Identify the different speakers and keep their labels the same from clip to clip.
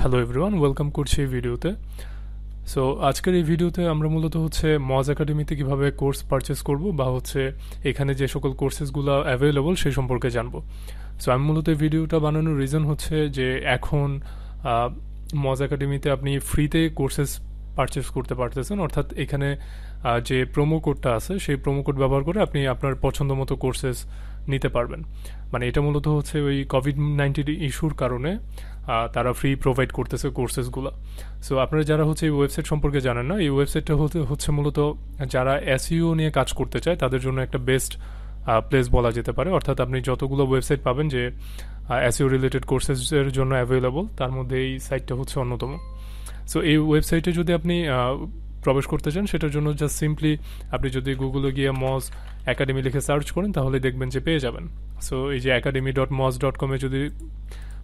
Speaker 1: Hello everyone welcome করছি এই ভিডিওতে। সো আজকের এই ভিডিওতে আমরা মূলত হচ্ছে মজ একাডেমিতে কীভাবে কোর্স পারচেস করব বা হচ্ছে এখানে যে সকল কোর্সেসগুলো অ্যাভেলেবল সেই সম্পর্কে জানব। সো আমি মূলত এই ভিডিওটা বানানোর রিজন হচ্ছে যে এখন মজ একাডেমিতে আপনি ফ্রিতে কোর্সেস পারচেস করতে পারতেছেন। অর্থাৎ এখানে যে প্রোমো কোডটা আছে, সেই প্রোমো কোড ব্যবহার করে আপনি আপনার পছন্দ মতো কোর্সেস নিতে পারবেন। মানে এটা মূলত হচ্ছে ওই কোভিড নাইন্টিন ইস্যুর কারণে তারা ফ্রি প্রোভাইড করতেছে কোর্সেসগুলো সো আপনারা যারা হচ্ছে এই ওয়েবসাইট সম্পর্কে জানেন না, এই ওয়েবসাইটটা হতে, হচ্ছে মূলত যারা এসইও নিয়ে কাজ করতে চায়, তাদের জন্য একটা বেস্ট প্লেস বলা যেতে পারে। অর্থাৎ আপনি যতগুলো ওয়েবসাইট পাবেন যে এসইও রিলেটেড কোর্সেসের জন্য অ্যাভেলেবল তার মধ্যে এই সাইটটা হচ্ছে অন্যতম। সো এই ওয়েবসাইটে যদি আপনি প্রবেশ করতে চান, সেটার জন্য জাস্ট সিম্পলি আপনি যদি গুগলে গিয়ে মজ একাডেমি লিখে সার্চ করেন, তাহলে দেখবেন যে পেয়ে যাবেন। সো এই যে একাডেমি ডট মজ ডট কমে যদি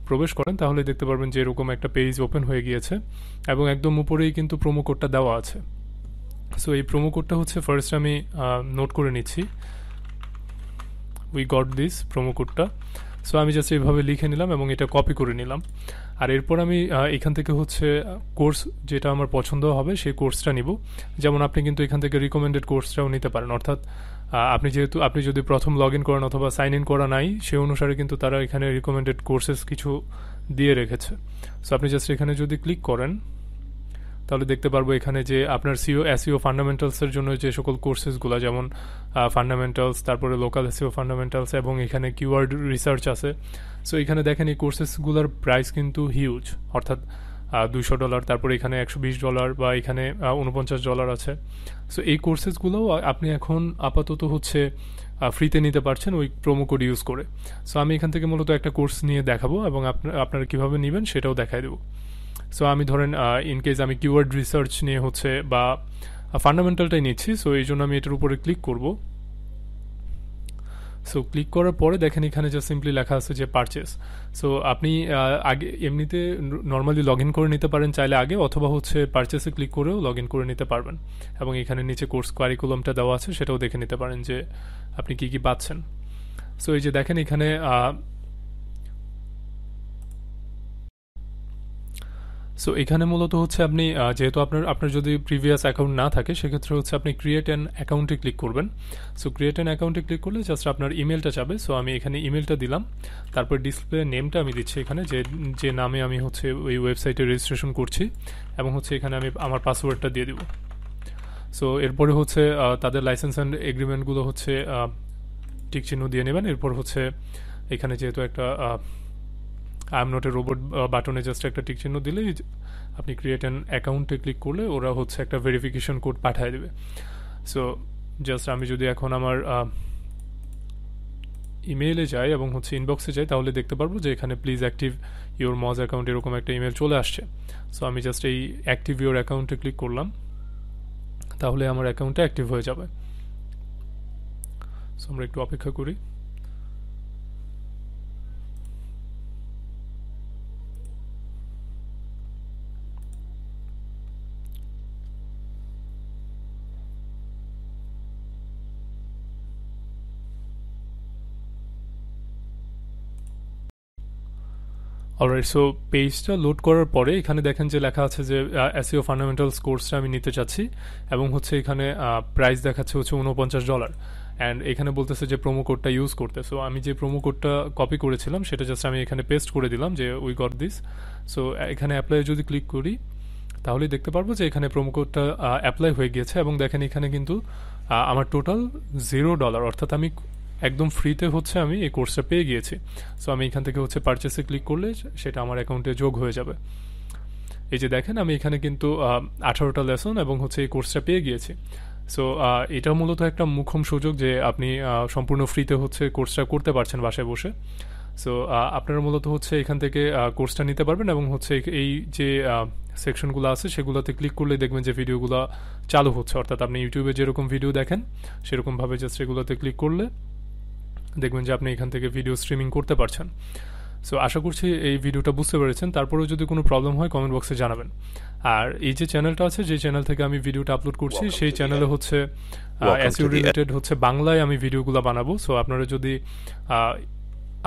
Speaker 1: প্রবেশ করেন, তাহলে দেখতে পারবেন যে এরকম একটা পেজ ওপেন হয়ে গিয়েছে এবং একদম উপরেই কিন্তু প্রোমো কোডটা দেওয়া আছে। সো এই প্রোমো কোডটা হচ্ছে ফার্স্ট আমি নোট করে নিচ্ছি। উই গট দিস প্রোমো কোডটা সো আমি জাস্ট এইভাবে লিখে নিলাম এবং এটা কপি করে নিলাম। আর এরপর আমি এখান থেকে হচ্ছে কোর্স যেটা আমার পছন্দ হবে, সেই কোর্সটা নিব। যেমন আপনি কিন্তু এখান থেকে রিকমেন্ডেড কোর্সটাও নিতে পারেন। অর্থাৎ আপনি যেহেতু, আপনি যদি প্রথম লগ ইন করেন অথবা সাইন ইন করা নাই সেই অনুসারে কিন্তু তারা এখানে রিকমেন্ডেড কোর্সেস কিছু দিয়ে রেখেছে। সো আপনি জাস্ট এখানে যদি ক্লিক করেন তাহলে দেখতে পারব এখানে যে আপনার সিও এসিও ফান্ডামেন্টালসের জন্য যে সকল কোর্সেসগুলো যেমন ফান্ডামেন্টালস তারপরে লোকাল এসিও ফান্ডামেন্টালস এবং এখানে কিওয়ার্ড রিসার্চ আছে। সো এখানে দেখেন এই কোর্সেসগুলোর প্রাইস কিন্তু হিউজ অর্থাৎ দুইশো ডলার তারপরে এখানে একশো বিশ ডলার বা এখানে উনপঞ্চাশ ডলার আছে। সো এই কোর্সেসগুলোও আপনি এখন আপাতত হচ্ছে ফ্রিতে নিতে পারছেন ওই প্রোমো কোড ইউজ করে। সো আমি এখান থেকে মূলত একটা কোর্স নিয়ে দেখাবো এবং আপনারা কীভাবে নেবেন সেটাও দেখাই দেবো। সো আমি ধরেন ইন কেস আমি কিওয়ার্ড রিসার্চ নিয়ে হচ্ছে বা ফান্ডামেন্টালটাই নিচ্ছি সো এই জন্য আমি এটার উপরে ক্লিক করব। সো ক্লিক করার পরে দেখেন এখানে যে সিম্পলি লেখা আছে যে পারচেস সো আপনি আগে, এমনিতে নর্মালি লগ ইন করে নিতে পারেন চাইলে আগে, অথবা হচ্ছে পারচেসে ক্লিক করেও লগ ইন করে নিতে পারবেন। এবং এখানে নিচে কোর্স কারিকুলামটা দেওয়া আছে, সেটাও দেখে নিতে পারেন যে আপনি কি কি পাচ্ছেন। সো এই যে দেখেন এখানে সো এখানে মূলত হচ্ছে আপনি যেহেতু আপনার আপনার যদি প্রিভিয়াস অ্যাকাউন্ট না থাকে, সেক্ষেত্রে হচ্ছে আপনি ক্রিয়েট অ্যান অ্যাকাউন্টে ক্লিক করবেন। সো ক্রিয়েট অ্যান অ্যাকাউন্টে ক্লিক করলে জাস্ট আপনার ইমেলটা যাবে। সো আমি এখানে ইমেলটা দিলাম। তারপর ডিসপ্লে নেমটা আমি দিচ্ছি এখানে, যে যে নামে আমি হচ্ছে ওই ওয়েবসাইটে রেজিস্ট্রেশন করছি এবং হচ্ছে এখানে আমি আমার পাসওয়ার্ডটা দিয়ে দিব। সো এরপরে হচ্ছে তাদের লাইসেন্স অ্যান্ড এগ্রিমেন্টগুলো হচ্ছে টিক চিহ্ন দিয়ে নেবেন। এরপর হচ্ছে, এখানে যেহেতু একটা I am not a robot বাটনে জাস্ট একটা টিক চিহ্ন দিলেই আপনি ক্রিয়েট অ্যান অ্যাকাউন্টে ক্লিক করলে ওরা হচ্ছে একটা ভেরিফিকেশন কোড পাঠিয়ে দেবে। সো জাস্ট আমি যদি এখন আমার ইমেইলে যাই এবং হচ্ছে ইনবক্সে যাই, তাহলে দেখতে পারব যে এখানে please active your Moz account এরকম একটা ইমেল চলে আসছে। সো আমি জাস্ট এই অ্যাক্টিভ ইউর অ্যাকাউন্টে ক্লিক করলাম, তাহলে আমার অ্যাকাউন্টটা অ্যাক্টিভ হয়ে যাবে। সো আমরা একটু অপেক্ষা করি। অলরাইট সো পেজটা লোড করার পরে এখানে দেখেন যে লেখা আছে যে এসিও ফান্ডামেন্টালস কোর্সটা আমি নিতে চাচ্ছি এবং হচ্ছে এখানে প্রাইস দেখাচ্ছে হচ্ছে উনপঞ্চাশ ডলার অ্যান্ড এখানে বলতেছে যে প্রোমো কোডটা ইউজ করতে। সো আমি যে প্রোমো কোডটা কপি করেছিলাম, সেটা জাস্ট আমি এখানে পেস্ট করে দিলাম যে উই গট দিস সো এখানে অ্যাপ্লাই যদি ক্লিক করি, তাহলেই দেখতে পারব যে এখানে প্রোমো কোডটা অ্যাপ্লাই হয়ে গিয়েছে এবং দেখেন এখানে কিন্তু আমার টোটাল জিরো ডলার অর্থাৎ আমি একদম ফ্রিতে হচ্ছে আমি, এই কোর্সটা পেয়ে গিয়েছি। সো আমি এখান থেকে হচ্ছে পারচেসে ক্লিক করলে সেটা আমার অ্যাকাউন্টে যোগ হয়ে যাবে। এই যে দেখেন, আমি এখানে কিন্তু আঠারোটা লেসন এবং হচ্ছে এই কোর্সটা পেয়ে গিয়েছি। সো এটা মূলত একটা মুখ্যম সুযোগ যে আপনি সম্পূর্ণ ফ্রিতে হচ্ছে কোর্সটা করতে পারছেন বাসায় বসে। সো আপনারা মূলত হচ্ছে এখান থেকে কোর্সটা নিতে পারবেন এবং হচ্ছে এই যে সেকশনগুলো আছে সেগুলোতে ক্লিক করলে দেখবেন যে ভিডিওগুলো চালু হচ্ছে। অর্থাৎ আপনি ইউটিউবে যেরকম ভিডিও দেখেন, সেরকমভাবে জাস্ট এগুলোতে ক্লিক করলে দেখবেন যে আপনি এখান থেকে ভিডিও স্ট্রিমিং করতে পারছেন। সো আশা করছি এই ভিডিওটা বুঝতে পেরেছেন। তারপরেও যদি কোনো প্রবলেম হয় কমেন্ট বক্সে জানাবেন। আর এই যে চ্যানেলটা আছে যে চ্যানেল থেকে আমি ভিডিওটা আপলোড করছি সেই চ্যানেলে হচ্ছে এসইউ রিলেটেড হচ্ছে বাংলায় আমি ভিডিওগুলো বানাবো। সো আপনারা যদি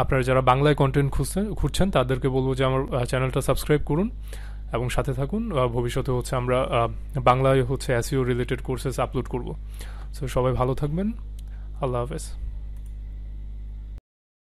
Speaker 1: আপনারা যারা বাংলায় কন্টেন্ট খুঁজছেন খুঁজছেন তাদেরকে বলব যে আমার চ্যানেলটা সাবস্ক্রাইব করুন। এবং সাথে থাকুন ভবিষ্যতে হচ্ছে আমরা বাংলায় হচ্ছে এসিও রিলেটেড কোর্সেস আপলোড করব। সো সবাই ভালো থাকবেন। আল্লাহ হাফেজ।